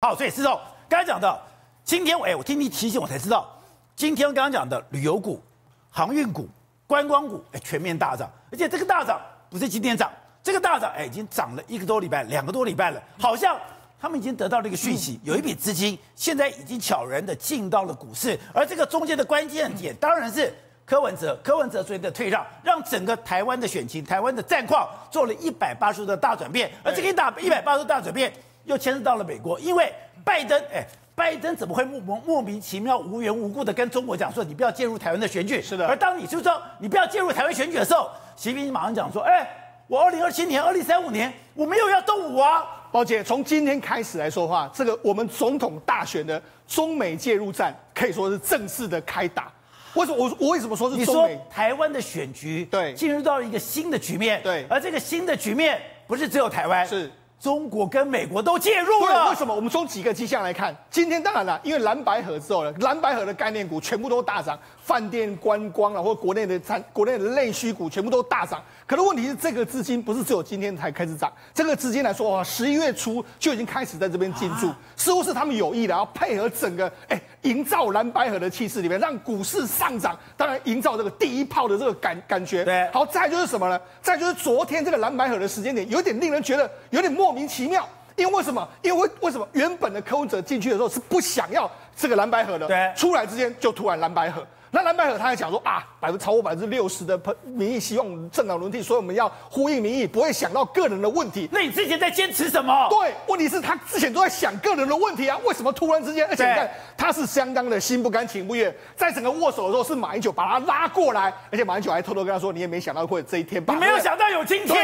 好，所以施总刚才讲到，今天哎，我听你提醒我才知道，今天刚刚讲的旅游股、航运股、观光股哎全面大涨，而且这个大涨不是今天涨，这个大涨哎已经涨了一个多礼拜、两个多礼拜了，好像他们已经得到了一个讯息，有一笔资金现在已经悄然的进到了股市，而这个中间的关键点当然是柯文哲，柯文哲所谓的退让，让整个台湾的选情、台湾的战况做了一百八十度的大转变，而这个一打一百八十度大转变。又牵涉到了美国，因为拜登，哎，拜登怎么会莫莫莫名其妙、无缘无故的跟中国讲说你不要介入台湾的选举？是的。而当你就说你不要介入台湾选举的时候，习近平马上讲说，哎，我二零二七年、二零三五年我没有要动武啊。宝姐，从今天开始来说话，这个我们总统大选的中美介入战可以说是正式的开打。为什么我我为什么说是？你说台湾的选举对进入到了一个新的局面，对，而这个新的局面不是只有台湾是。中国跟美国都介入了，为什么？我们从几个迹象来看，今天当然了，因为蓝白河之后呢，蓝白河的概念股全部都大涨，饭店观光啊，或国内的产国内的内需股全部都大涨。可是问题是，这个资金不是只有今天才开始涨，这个资金来说，十一月初就已经开始在这边进驻，似乎是他们有意的，要配合整个哎。营造蓝白河的气势里面，让股市上涨，当然营造这个第一炮的这个感感觉。对，好，再就是什么呢？再就是昨天这个蓝白河的时间点，有点令人觉得有点莫名其妙。因为为什么？因为为什么？原本的柯文者进去的时候是不想要这个蓝白河的，对，出来之间就突然蓝白河。那蓝白河他还讲说啊，百分超过百分之六十的民意希望政党轮替，所以我们要呼应民意，不会想到个人的问题。那你之前在坚持什么？对，问题是他之前都在想个人的问题啊，为什么突然之间？而且你看他是相当的心不甘情不愿，在整个握手的时候是马英九把他拉过来，而且马英九还偷偷跟他说，你也没想到会有这一天吧？你没有想到有今天。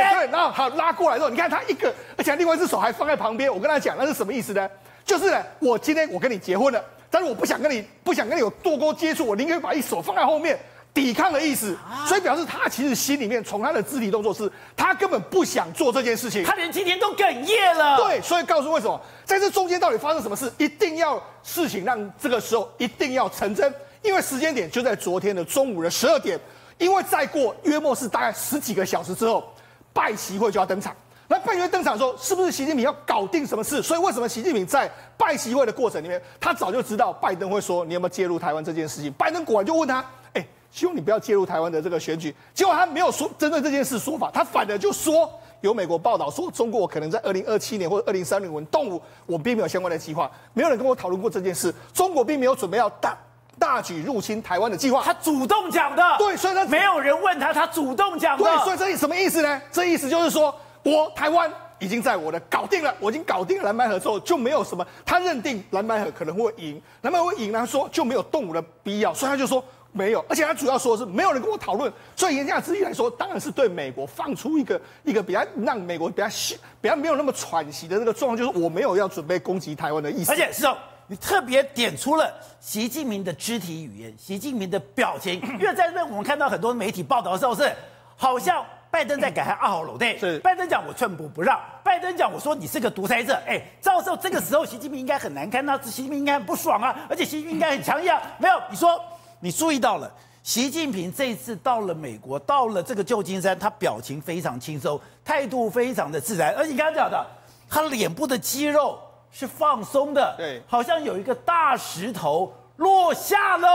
好拉过来之后，你看他一个，而且另外一只手还放在旁边。我跟他讲，那是什么意思呢？就是呢，我今天我跟你结婚了。但是我不想跟你不想跟你有多多接触，我宁愿把一手放在后面抵抗的意思，所以表示他其实心里面从他的肢体动作是，他根本不想做这件事情，他连今天都哽咽了。对，所以告诉为什么在这中间到底发生什么事，一定要事情让这个时候一定要成真，因为时间点就在昨天的中午的十二点，因为再过约莫是大概十几个小时之后，拜习会就要登场。那拜约登场的时候，是不是习近平要搞定什么事？所以为什么习近平在拜习会的过程里面，他早就知道拜登会说你有没有介入台湾这件事情？拜登果然就问他，哎，希望你不要介入台湾的这个选举。结果他没有说针对这件事说法，他反而就说有美国报道说中国可能在二零二七年或者二零三零年动武，我并没有相关的计划，没有人跟我讨论过这件事，中国并没有准备要打大举入侵台湾的计划。他主动讲的，对，所以他没有人问他，他主动讲的。对，所以这什么意思呢？这意思就是说。我台湾已经在我的搞定了，我已经搞定了蓝白河之后，就没有什么他认定蓝白河可能会赢，蓝白会赢他说就没有动武的必要，所以他就说没有，而且他主要说的是没有人跟我讨论，所以言下之意来说，当然是对美国放出一个一个比较让美国比较比较没有那么喘息的这个状况，就是我没有要准备攻击台湾的意思。而且是哦，你特别点出了习近平的肢体语言，习近平的表情，因为在这边我们看到很多媒体报道的时候是好像。拜登在改他二号楼对，是拜登讲我寸步不让，拜登讲我说你是个独裁者，哎，照时候这个时候习近平应该很难看到，习近平应该很不爽啊，而且习近平应该很强硬啊，没有，你说你注意到了，习近平这一次到了美国，到了这个旧金山，他表情非常轻松，态度非常的自然，而且你刚刚讲的，他脸部的肌肉是放松的，对，好像有一个大石头落下了。